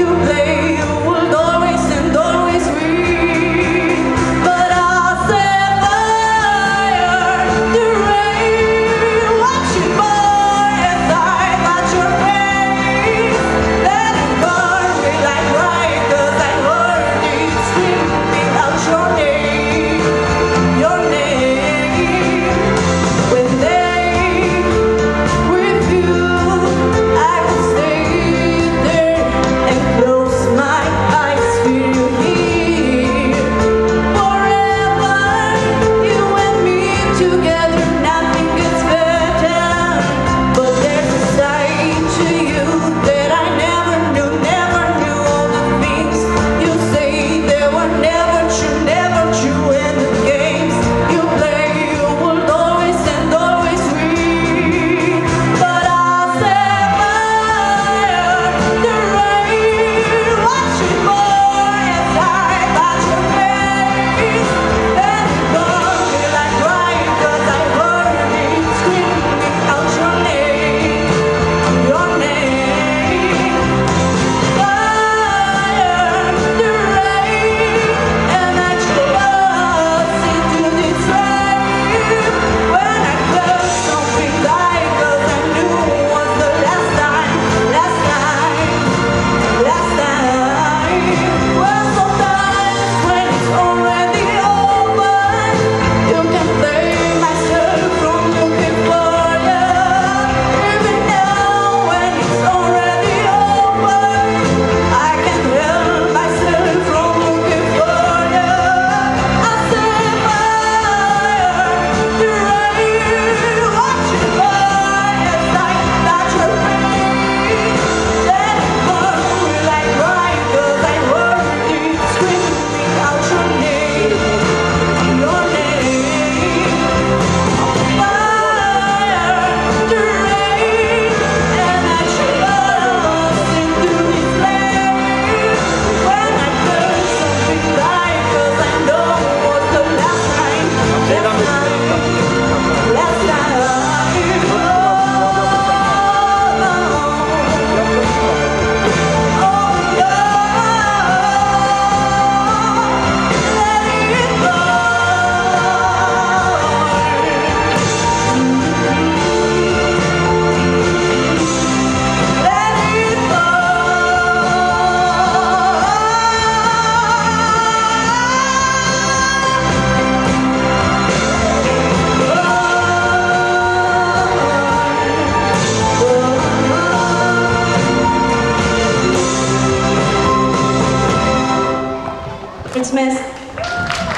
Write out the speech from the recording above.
you play